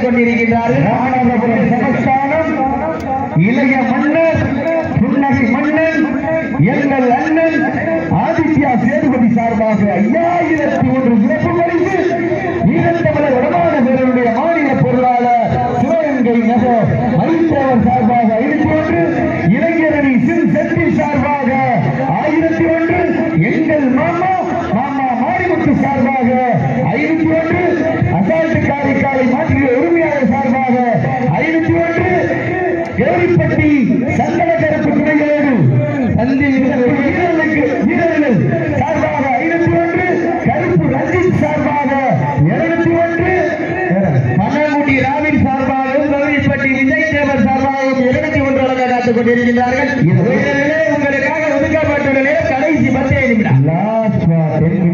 காத்துக் கொண்டிருக்கின்றார்கள் கேரிப்பட்டி சந்தன கருப்பு துணையோடு தந்தி வீரர்களுக்கு வீரர்கள் சார்பாக ஐநூத்தி ஒன்று கருப்பு ரஞ்சித் சார்பாக இருநூத்தி ஒன்று. மணமுடி ராவின் சார்பாகவும் கௌரிப்பட்டி விஜய் தேவர் சார்பாகவும் இருநூத்தி ஒன்று வழங்க காத்துக் கொண்டிருக்கின்றார்கள். வீரர்களே, உங்களுக்காக ஒதுக்கப்பட்டுள்ள கடைசி பத்தே நிமிடம். கடைசி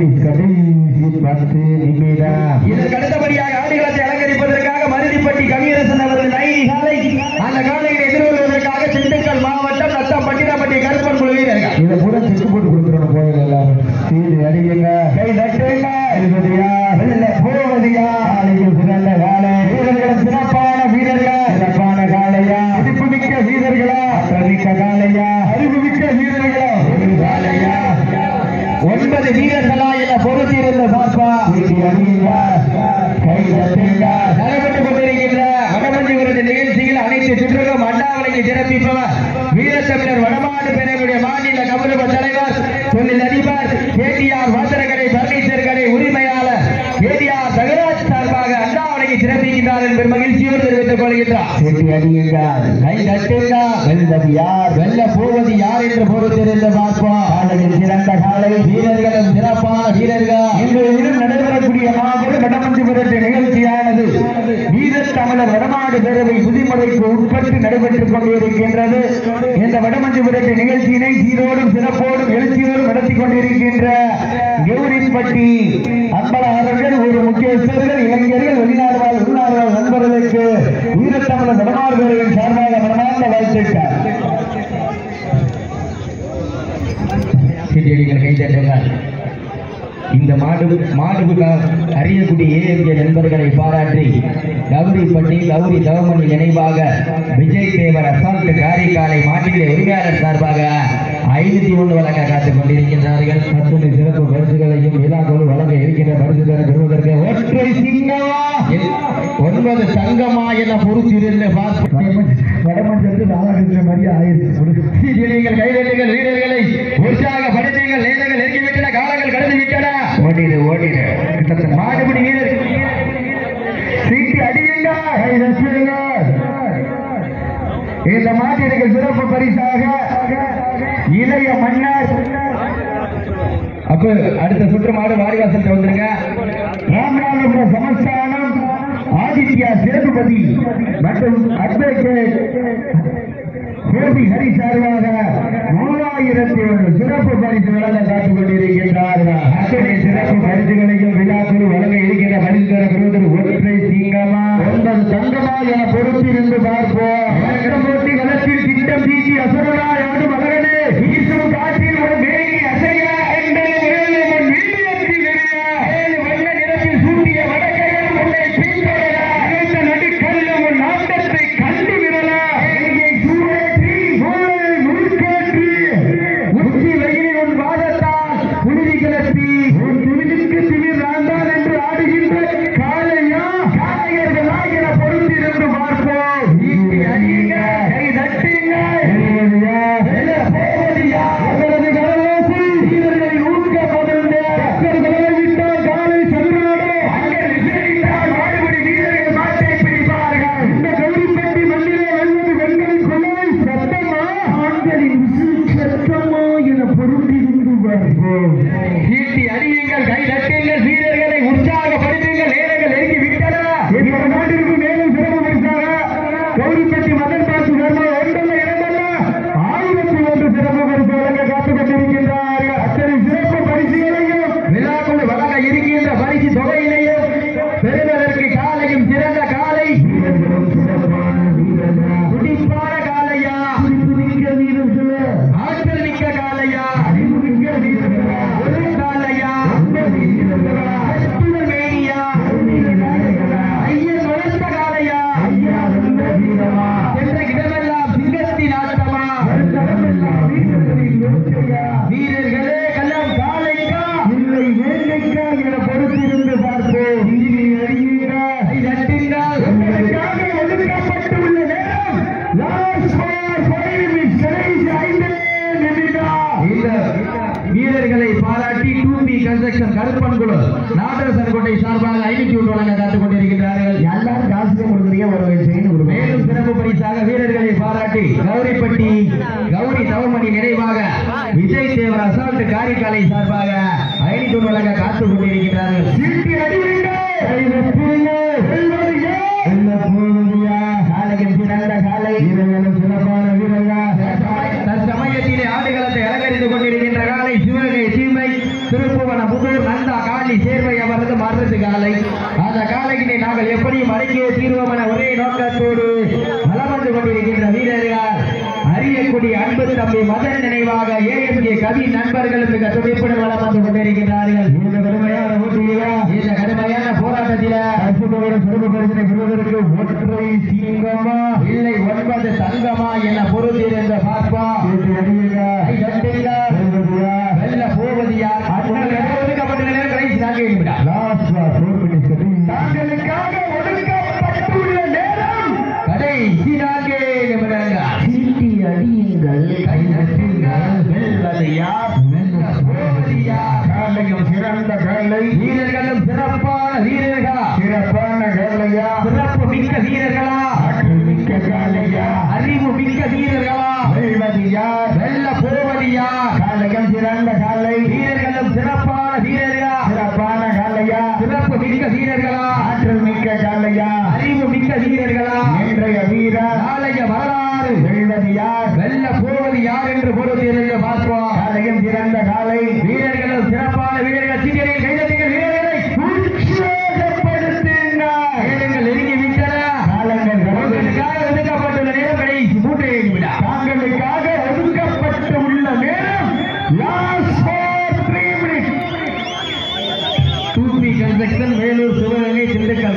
பத்து நிமிடம். இதற்கு கை தட்டுங்க இருபதியா வெள்ள போவதியா ஆலைக்கு சிறந்த காலை வீரர்கள் சிறப்பான வீரர்கள்? சிறப்பான காலையா துடிப்பு மிக்க வீரர்களா? மிக்க காலையா அறிவு மிக்க வீரர்களா? காலையா ஒன்பது வீரர்களா என பொறுத்திருந்த கை தட்டுங்க. கொண்டிருக்கின்ற வடமஞ்சி விருது நிகழ்ச்சியில் அனைத்து சுற்றுகளும் சிறப்பிப்பவர் வீரத்தமிழர் வடமாடு பேரவையுடைய மாநில கௌரவ தலைவர் தொழில் சிறப்பிக்கின்றார் என்பது மகிழ்ச்சியோடு தெரிவித்துக் கொள்கின்றார். செட்டி அடியுங்க கை தட்டுங்க வெல்வது யார்? வெல்ல போவது யார் என்று பொறுத்திருந்து பார்ப்போம். காலையில் சிறந்த காலை. வீரர்களும் சிறப்பான வீரர்கள். இன்றைய தினம் நடைபெறக்கூடிய மாபெரும் வடமஞ்சு விரட்டு நிகழ்ச்சியானது வீரத் தமிழர் வடமாடு பேரவை விதிமுறைக்கு உட்பட்டு நடைபெற்றுக் கொண்டிருக்கின்றது. இந்த வடமஞ்சு விரட்டு நிகழ்ச்சியினை சீரோடும் சிறப்போடும் எழுச்சியோடும் நடத்தி கொண்டிருக்கின்ற கௌரிப்பட்டி அன்பலாளர்கள் ஒரு முக்கியஸ்தர்கள் இளைஞர்கள் வெளிநாடு வாழ் உள்நாடு நண்பர்களுக்கு வீரத்தமிழர் நடமாடுகளின் சார்பாக மனமார்ந்த வாழ்த்துக்கள். சீட்டியடிகள் கைதட்டுங்கள் இந்த மாடு மாடுபுக அறியக்கூடிய ஏஎம்கே நண்பர்களை பாராட்டி கௌரி கௌரிப்பட்டி கௌரி தவமணி நினைவாக விஜய் தேவர் அசால்ட் காரைக்காலை மாட்டிலே உரிமையாளர் சார்பாக ஐநூத்தி ஒன்று வழங்க காத்துக் கொண்டிருக்கின்றார்கள். அத்துணை சிறப்பு பரிசுகளையும் விழாக்களும் வழங்க இருக்கின்ற பரிசுகளை பெறுவதற்கு ஒற்றை சிங்கமா ஒன்பது தங்கமா என பொறுத்திருந்து பார்ப்போம் வடமஞ்சத்து ராதாகிருஷ்ண மாதிரி ஆயிடுச்சு. சீட்டியடிகள் கைதட்டுங்கள் வீரர்களை. உற்சாகப்படுத்துங்கள் நேரங்கள் நெருங்கிவிட்டன காலங்கள் கடந்து விட்டன ஓடிடு ஓடிடு. கிட்டத்தட்ட மாடுபிடி வீரர் சீட்டி அடியுங்க கை தட்டுங்க. இந்த மாட்டிற்கு சிறப்பு பரிசாக இளைய மன்னர். அப்ப அடுத்த சுற்று மாடு வாடிவாசல் வந்துருங்க. ராமநாதபுரம் சமஸ்தானம். ஆதித்யா சேதுபதி மற்றும் அட்வொகேட் கோபி ஹரி சார்பாக மூவாயிரத்தி ஒன்று சிறப்பு பரிசு வழங்க காத்துக் கொண்டிருக்கின்றார்கள். அத்தனை சிறப்பு பரிசுகளையும் விழாக்குழு வழங்க இருக்கின்ற பரிசு தர பெறுவதற்கு ஒற்றை சிங்கமா? ஒன்பது தங்கமா என பொறுத்திருந்து பார்ப்போம். போட்டி வளர்ச்சியில் திட்டம் தீட்டி அசுரனாய் ஆடும் மகனே. மாவட்டத்து காரைக்காலை சார்பாக ஐநூத்தி வழங்க காத்துக் கொண்டிருக்கிறார்கள் ஆடுகளத்தை அலங்கரித்துக் கொண்டிருக்கின்ற காலை சிவகை சீமை திருப்புவன புதூர் நந்தா காளி காலை. அந்த காலையினை நாங்கள் எப்படியும் அடங்கியே தீர்வோம் ஒரே நோக்கத்தோடு வளம் கொண்டிருக்கின்ற வீரர்கள் செய்யக்கூடிய அன்பு தம்பி மத நினைவாக ஏஎம்கே கவி நண்பர்களும் மிக துடிப்புடன் வளம் வந்து கொண்டிருக்கிறார்கள் लिया घर लगी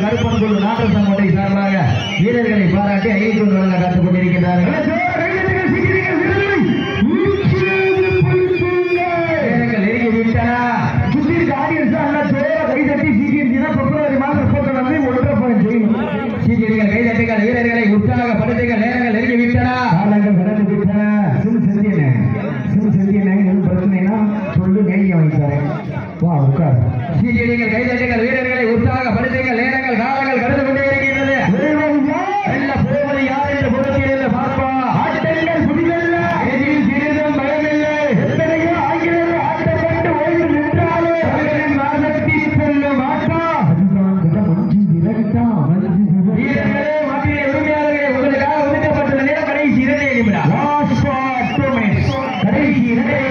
கருப்பன் நாட்டு சங்கத்தை சார்பாக வீரர்களை பாராட்டி ஐந்து கொண்டு வழங்க காத்துக் கொண்டிருக்கிறார்கள் He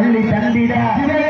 胜利，胜利的。